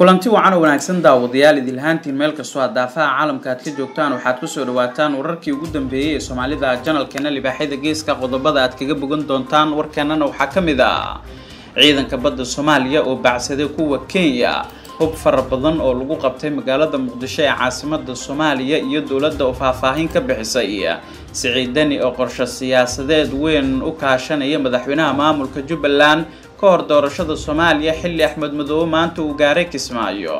kulanti wacan oo wanaagsan daawadayaal idilhaantiin meel kastoo aad daafaha caalamka aad ka joogtaan waxaad ku soo dhawaataan wararkii ugu dambeeyey ee soomaalida janalkeena libaaxyada geeska qodobada aad kaga bogan doontaan warkeenana waxaa ka mid ah ciidanka badda soomaaliya oo bacsaday kuwa kenya hub fara badan oo lagu qabtay magaalada muqdisho ee caasimada soomaaliya iyo dowladda oo faahfaahin ka bixisay. Siciid deni oo qorshe siyaasadeed weyn u kaashanaya madaxweynaha maamulka jubbaland ka hor doorashada soomaaliya xilli axmed madoobe maanta uu gaaray kismaayo.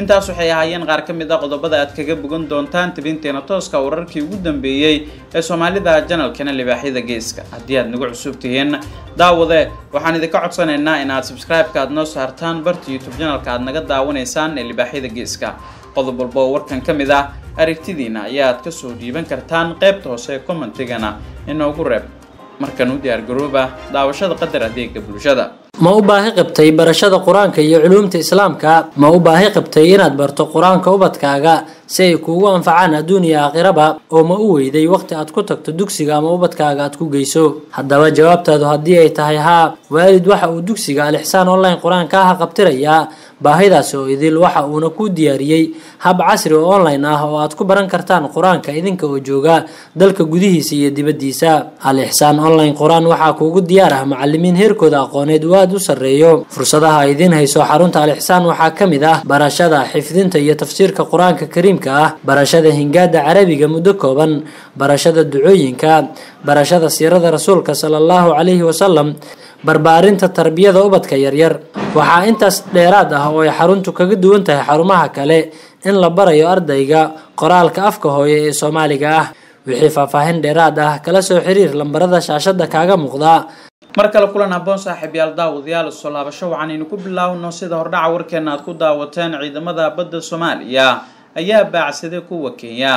Intaas waxay ahaayeen qaar ka mid ah qodobada aad kaga bogan doontaan tabinteena tooska wararkii ugu dambeeyey ee soomaalida janalkana libaaxyada geeska. Haddii aad nagu cusub tihiin daawade waxaan idinka codsanaynaa inaad subscribe-ka aad noo saartaan barta youtube janalka aad naga daawanaysaan ee libaaxyada geeska. Qodob walba oo warkan ka mid ah aragtidiina ayaad ka soo dhiiban kartaan qaybta hoose ee commentigana inoogu reeb markan u diyaargarooba daawashada qadar adeega bulshada. Ma u baahi qabtay barashada qur'aanka iyo culuumta islaamka? Ma u baahi qabtay inaad barto qur'aanka ubadkaaga si ay kuugu anfacaan adduun iyo aakhiraba? Oo ma u weyday waqti aad ku tagto dugsiga ama ubadkaaga aad ku geyso? Haddaba jawaabtaadu haddii ay tahay haa waalid waxa uu dugsiga alixsaan online qur'aanka ah qabtirayaa baahidaas oo idil waxa uuna ku diyaariyey hab casri oo online ah oo aad ku baran kartaan qur'aanka idinka oo jooga dalka gudihiisa iyo dibaddiisa. Al ixsaan online qur'aan waxaa kuugu diyaar ah macalimiin heerkooda aqooneed uu aada u sarreeyo. Fursadaha idiin hayso xarunta al ixsaan waxaa ka mid ah barashada xifdinta iyo tafsiirka qur'aanka kariimka ah barashada hingaada carabiga muddo kooban barashada ducooyinka barashada siirada rasuulka sala allahu calayhi wasalam barbaarinta tarbiyada ubadka yaryar waxaa intaas dheeraad ah oo ay xaruntu kaga duwan tahay xarumaha kale in la barayo ardayga qoraalka afka hooye ee soomaaliga ah. Wixii faahfaahin dheeraad ah kala soo xiriir lambarada shaashada kaaga muuqda. Mar kale kulan haboon saaxiibyaal daawadayaal soo laabasho waxaanaynu ku bilaawno sida hordhaca warkeena aad ku daawateen ciidamada badda soomaaliya. Ayaa baacsaday kuwa kenya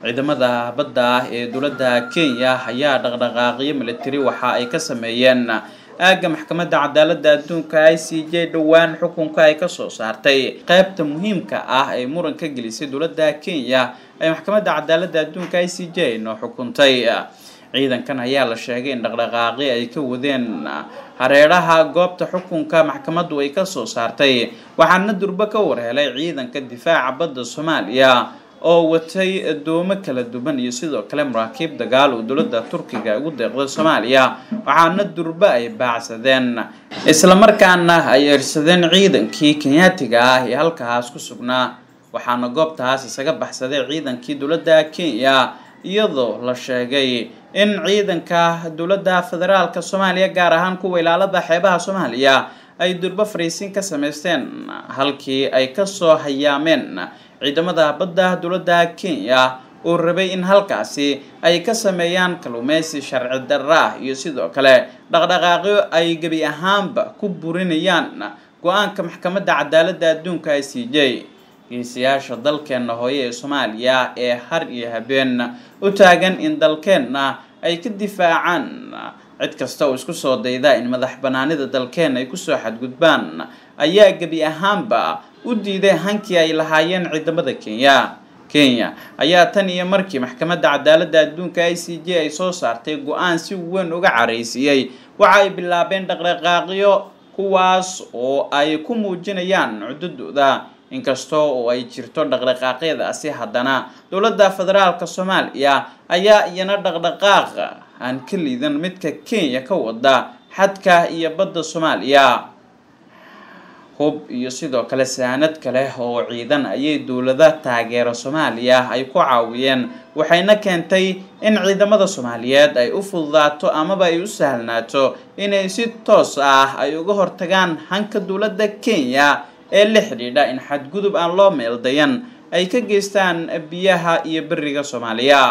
ciidamada badda ah ee dowladda kenya ayaa dhaqdhaqaaqyo military waxa ay ka sameeyeen aagga maxkamadda cadaaladda adduunka i c j dhowaan xukunka ay ka soo saartay qaybta muhiimka ah ee muran ka gelisay dowladda kenya ay maxkamadda cadaaladda adduunka i c j noo xukuntay. Ciidankan ayaa la sheegay in dhaqdhaqaaqi ay ka wadeen hareeraha goobta xukunka maxkamaddu ay ka soo saartay. Waxaana durbo ka warhelay ciidanka difaaca badda soomaaliya oo watay doomo kala duwan iyo sidoo kale maraakiib dagaal oo dowladda turkiga ugu deeqday soomaaliya. Waxaana durbo ay baacsadeen. Islamarkaana ay ersadeen ciidankii kenyaatiga ah ee halkaas ku sugnaa. Waxaana goobtaas isaga baxsaday ciidankii dowladda kenya iyadoo la sheegay in ciidanka dowladda federaalka soomaaliya gaar ahaan kuwa ilaalada xeebaha soomaaliya ay durbo fariisin ka samaysteen halkii ay ka soo hayaameen. Ciidamada badda dowladda kenya oo rabay in halkaasi ay ka sameeyaan kalluumeysi sharci darra ah iyo sidoo kale dhaqdhaqaaqyo ay gebi ahaanba ku burinayaan go'aanka maxkamadda cadaaladda adduunka i c j. Geesiyaasha dalkeenna hooye ee soomaaliya ee har iyo habeen u taagan in dalkeenna ay ka difaacaan cid kasta oo isku soo dayda in madax banaanida dalkeenna ay ku soo xadgudbaan ayaa gebi ahaanba u diiday hankii ay lahaayeen ciidamada kenya. Kenya ayaa tan iyo markii maxkamadda cadaaladda adduunka i c j ay soo saartay go'aan si weyn uga caraysiiyey waxa ay bilaabeen dhaqdhaqaaqyo kuwaas oo ay ku muujinayaan cududooda. Inkasta oo ay jirto dhaqdhaqaaqyadaasi haddana dowladda federaalka soomaaliya ayaa iyana dhaqdhaqaaq aan ka liidan midka kenya ka wada xadka iyo badda soomaaliya. Hub iyo sidoo kale saanad kale oo ciidan ayay dowladda taageera soomaaliya ay ku caawiyeen waxayna keentay in ciidamada soomaaliyeed ay u fududaato amaba ay u sahlnaato inay si toos ah ay uga hortagaan hanka dowladda kenya ee la xidhiidha in xadgudub aan loo meeldayan ay ka geystaan biyaha iyo beriga soomaaliya.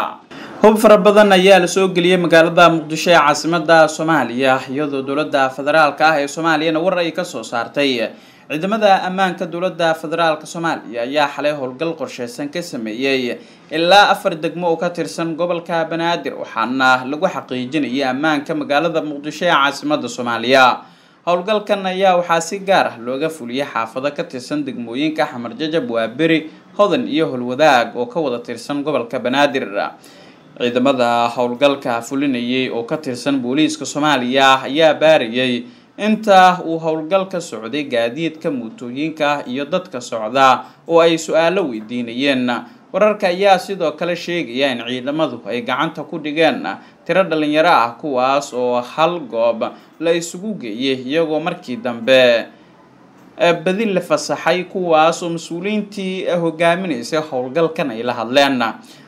Hub fara badan ayaa la soo geliyey magaalada muqdisho ee caasimada soomaaliya iyadoo dowladda federaalka ah ee soomaaliyana war ay ka soo saartay. Ciidamada ammaanka dowladda federaalka soomaaliya ayaa xalay howlgal qorsheysan ka sameeyey ilaa afar degmo oo ka tirsan gobolka banaadir waxaana lagu xaqiijinayay ammaanka magaalada muqdisho ee caasimada soomaaliya. Howlgalkan ayaa waxaa si gaar ah looga fuliyay xaafado ka tirsan degmooyinka xamar jajab waaberi hodan iyo holwadaag oo ka wada tirsan gobolka banaadir. Ciidamada howlgalka fulinayay oo ka tirsan booliiska soomaaliya ayaa baarayay inta uu howlgal ka socday gaadiidka mootooyinka iyo dadka socda oo ay su'aalo weydiinayeen. Wararka ayaa sidoo kale sheegaya in ciidamadu ay gacanta ku dhigeen tiro dhalinyaro ah kuwaas oo hal goob la isugu geeyay iyagoo markii dambe badi la fasaxay kuwaas oo mas'uuliyiintii hogaaminaysay howlgalkan ay la hadleen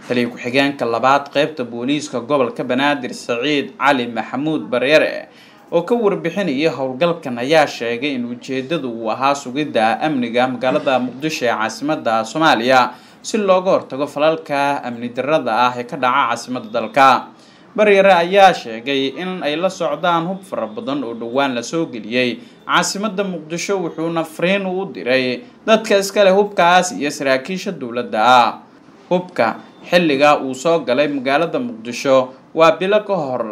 taliya ku-xigeenka labaad qeybta booliiska gobolka banaadir saciid cali maxamuud bareere oo ka warbixinaya howlgalkan ayaa sheegay in ujeedadu uu ahaa sugidda amniga magaalada muqdisho ee caasimada soomaaliya. Si looga hortago falalka amni darada ah ee ka dhaca caasimada dalka baryare ayaa sheegay in ay la socdaan hub fara badan oo dhowaan la soo geliyey caasimada muqdisho wuxuuna fariin u diray dadka iskale hubkaas iyo saraakiisha dowladda. Ah hubka xilliga uu soo galay magaalada muqdisho waa bilo ka hor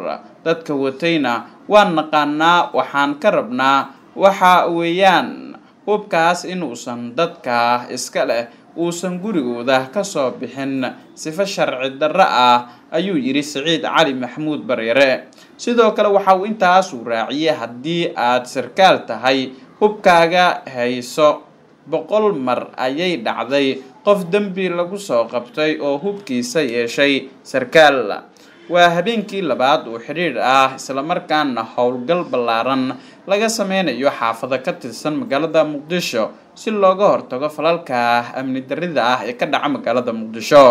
dadka watayna waan naqaanaa waxaan ka rabnaa. Waxa weeyaan hubkaas inuusan dadka iska leh uusan gurigooda ka soo bixin. Sifo sharci darro ah ayuu yidhi saciid cali maxamuud bareere. Sidoo kale waxa uu intaasuu raaciyey haddii aad sarkaal tahay hubkaaga hayso. Boqol mar ayay dhacday qof dembi lagu soo qabtay oo hubkiisa yeeshay sarkaal waa habeenkii labaad oo xidhiidh ah islamarkaana howlgal ballaaran laga sameynayo xaafado ka tirsan magaalada muqdisho si looga hortago falalka amni darida ah ee ka dhaca magaalada muqdisho.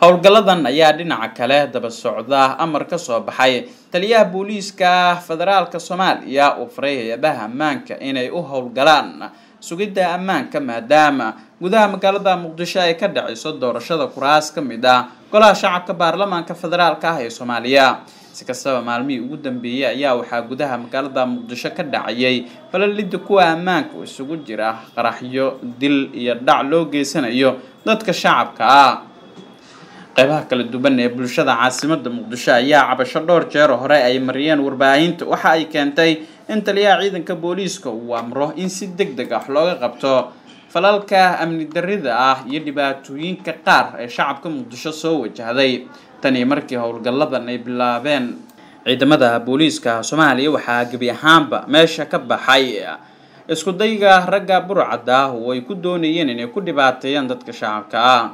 Howlgalladan ayaa dhinaca kale daba socda amar ka soo baxay taliyaha booliiska federaalka soomaaliya uu faray hay'adaha ammaanka inay u howlgalaan sugidda ammaanka maadaama gudaha magaalada muqdisho ay ka dhacayso doorashada kuraas ka mid ah golaha shacabka baarlamaanka federaalka ah ee soomaaliya. Si kastaba maalmihii ugu dambeeyey ayaa waxaa gudaha magaalada muqdisho ka dhacayay falalida kuwa ammaanka isugu jira qaraxyo dil iyo dhac loo geysanayo dadka shacabka ah. Qeybaha kala duwan ee bulshada caasimada muqdisho ayaa cabasho dhowr jeer hore ay mariyeen warbaahinta. Waxa ay keentay in taliyaha ciidanka booliiska uu amro in si deg deg ah looga qabto falalka amni darida ah iyo dhibaatooyinka qaar ee shacabka muqdisho soo wajahday tanii markii howlgalladan ay bilaabeen ciidamada booliiska soomaaliya waxaa gebi ahaanba meesha ka baxay. Isku dayga ragga burcadda ah oo ay ku doonayeen inay ku dhibaateeyaan dadka shacabka. Ah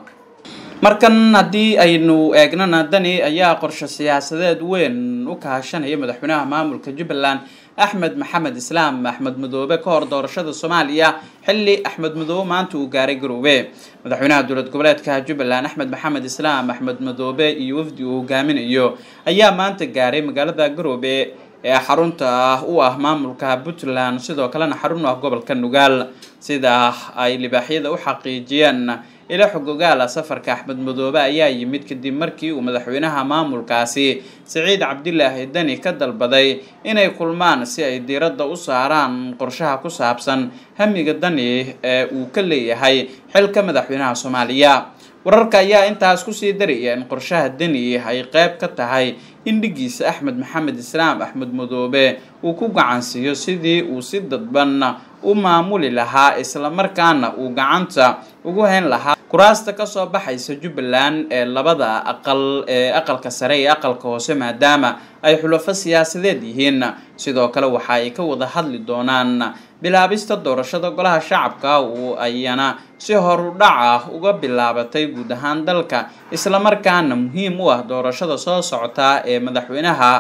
markan haddii aynu eegnana dani ayaa qorshe siyaasadeed weyn u kahashanaya madaxweynaha maamulka jubbaland axmed maxamed islaam axmed madoobe ka hor doorashada soomaaliya. Xilli axmed madoobe maanta uu gaaray garoobe. Madaxweynaha dowlad goboleedka jubbaland axmed maxamed islaam axmed madoobe iyo wafdi uu hogaaminayo ayaa maanta gaaray magaalada garoobe ee xarunta u ah maamulka puntland. Sidoo kalena xarun u ah gobolka nugaal sida ay libaaxyada u xaqiijiyeen ila xogogaala safarka axmed madoobe ayaa yimid kadib markii uu madaxweynaha maamulkaasi siciid cabdilaahi dani ka dalbaday inay kulmaan si ay diiradda u saaraan qorshaha ku saabsan hamiga dani ee uu ka leeyahay xilka madaxweynaha soomaaliya. Wararka ayaa intaas ku sii daraya in qorshaha deni ay qeyb ka tahay in dhigiisa axmed maxamed islaam axmed madoobe uu ku gacansiiyo sidii uu si dadban u maamuli lahaa islamarkaana uu gacanta ugu hayn lahaa kuraasta ka soo baxaysa jubbaland ee labada aqal ee aqalka sare iyo aqalka hoose maadaama ay xulafo siyaasadeed yihiin. Sidoo kale waxa ay ka wada hadli doonaan bilaabista doorashada golaha shacabka. Oo ayana si horudhac ah uga bilaabatay guud ahaan dalka islamarkaana muhiim u ah doorashada soo socota ee madaxweynaha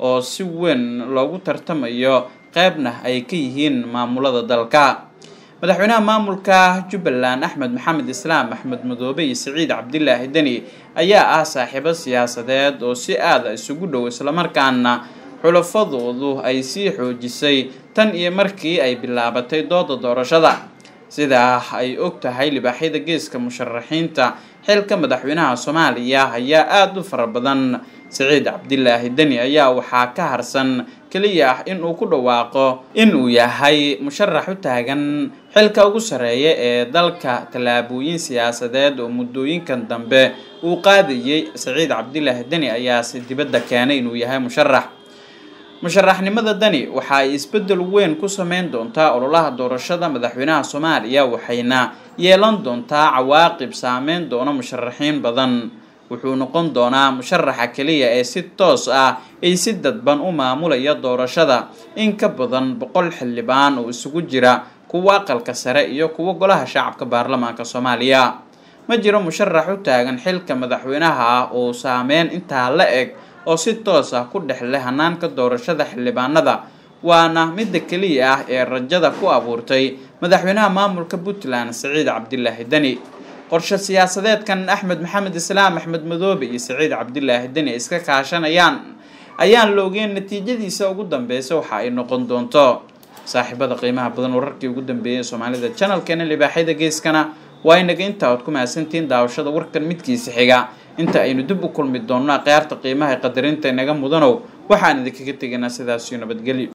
oo si weyn loogu tartamayo qeybna ay ka yihiin maamulada dalka madaxweynaha maamulka jubbaland axmed maxamed islaam axmed madoobe iyo siciid cabdilaahi deni ayaa ah saaxiibo siyaasadeed oo si aada isugu dhow islamarkaana xulafadoodu ay sii xoojisay tan iyo markii ay bilaabatay dooda doorashada. Sidaa ay og tahay libaaxyada geeska musharaxiinta xilka madaxweynaha soomaaliya ayaa aada u fara badan. Siciid cabdilaahi deni ayaa waxaa ka harsan keliya ah in uu ku dhawaaqo in uu yahay musharax u taagan xilka ugu sarreeya ee dalka tallaabooyin siyaasadeed oo muddooyinkan dambe uu qaadayay. Siciid cabdilaahi deni ayaase dibadda keenay inuu yahay musharax. Musharaxnimada dani waxa ay isbeddel weyn ku sameyn doontaa ololaha doorashada madaxweynaha soomaaliya waxayna yeelan doontaa cawaaqib saameyn doona musharaxiin badan wuxuu noqon doonaa musharaxa keliya ee si toos ah ay si dadban u maamulaya doorashada. In ka badan boqol xildhibaan oo isugu jira kuwa aqalka sare iyo kuwa golaha shacabka baarlamaanka soomaaliya. Ma jiro musharax u taagan xilka madaxweynaha ah oo saameyn intaa la eg oo si toos ah ku dhex leh hanaanka doorashada xildhibaanada waana midda keliya ah ee rajada ku abuurtay madaxweynaha maamulka puntland siciid cabdilaahi deni qorshe siyaasadeedkan axmed maxamed islaam axmed madoobe iyo siciid cabdilaahi deni iska kaashanayaan. Ayaan la ogeyn natiijadiisa ugu dambeysa waxa ay noqon doonto saaxiibada qiimaha badan wararkii ugu dambeeyay soomaalida. Channelkeena libaaxyada geeskana waa inaga intaa ood ku mahadsantihiin daawashada warkan midkiisa xiga. Inta aynu dib u kulmi doonno akhyaarta qiimaha qadarinta inaga mudanow waxaan idinkaga tegaynaa sidaasiyo nabadgelyo